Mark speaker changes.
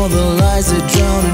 Speaker 1: all the lies that drown